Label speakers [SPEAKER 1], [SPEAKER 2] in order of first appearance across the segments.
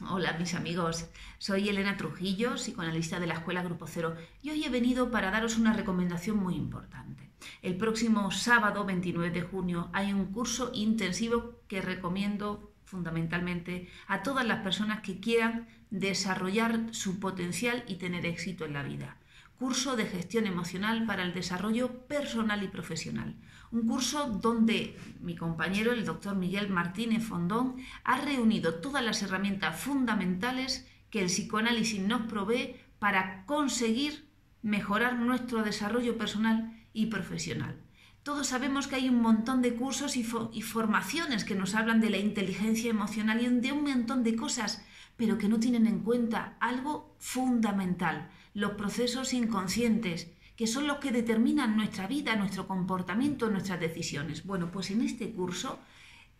[SPEAKER 1] Hola mis amigos, soy Elena Trujillo, psicoanalista de la Escuela Grupo Cero y hoy he venido para daros una recomendación muy importante. El próximo sábado 29 de junio hay un curso intensivo que recomiendo fundamentalmente a todas las personas que quieran desarrollar su potencial y tener éxito en la vida curso de gestión emocional para el desarrollo personal y profesional. Un curso donde mi compañero, el doctor Miguel Martínez Fondón, ha reunido todas las herramientas fundamentales que el psicoanálisis nos provee para conseguir mejorar nuestro desarrollo personal y profesional. Todos sabemos que hay un montón de cursos y, formaciones que nos hablan de la inteligencia emocional y de un montón de cosas, pero que no tienen en cuenta algo fundamental, los procesos inconscientes, que son los que determinan nuestra vida, nuestro comportamiento, nuestras decisiones. Bueno, pues en este curso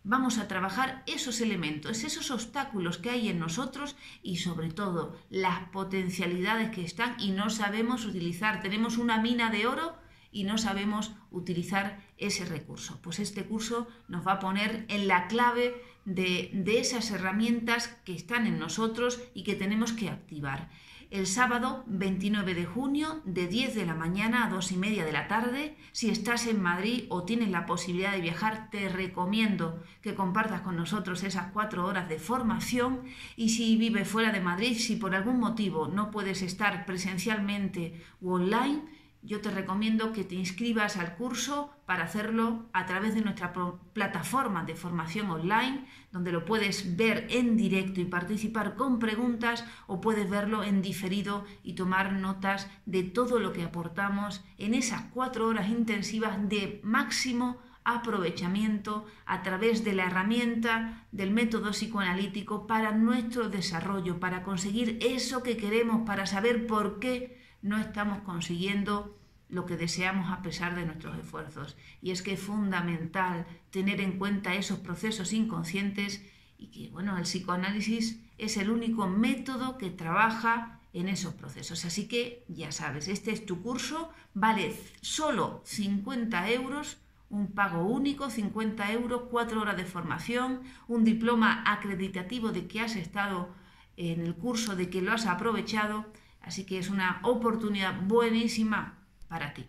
[SPEAKER 1] vamos a trabajar esos elementos, esos obstáculos que hay en nosotros y sobre todo las potencialidades que están y no sabemos utilizar. Tenemos una mina de oro y no sabemos utilizar ese recurso. Pues este curso nos va a poner en la clave de, esas herramientas que están en nosotros y que tenemos que activar. El sábado 29 de junio, de 10 de la mañana a 2 y media de la tarde, si estás en Madrid o tienes la posibilidad de viajar, te recomiendo que compartas con nosotros esas cuatro horas de formación. Y si vives fuera de Madrid, si por algún motivo no puedes estar presencialmente o online, yo te recomiendo que te inscribas al curso para hacerlo a través de nuestra plataforma de formación online, donde lo puedes ver en directo y participar con preguntas o puedes verlo en diferido y tomar notas de todo lo que aportamos en esas cuatro horas intensivas de máximo aprovechamiento a través de la herramienta del método psicoanalítico para nuestro desarrollo, para conseguir eso que queremos, para saber por qué no estamos consiguiendo lo que deseamos a pesar de nuestros esfuerzos. Y es que es fundamental tener en cuenta esos procesos inconscientes y que, bueno, el psicoanálisis es el único método que trabaja en esos procesos. Así que ya sabes, este es tu curso, vale solo 50 euros, un pago único, 50 euros, cuatro horas de formación, un diploma acreditativo de que has estado en el curso, de que lo has aprovechado Así que es una oportunidad buenísima para ti.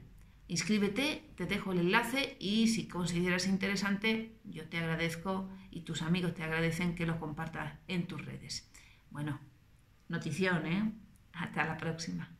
[SPEAKER 1] Inscríbete, te dejo el enlace y si consideras interesante, yo te agradezco y tus amigos te agradecen que lo compartas en tus redes. Bueno, notición, ¿eh? Hasta la próxima.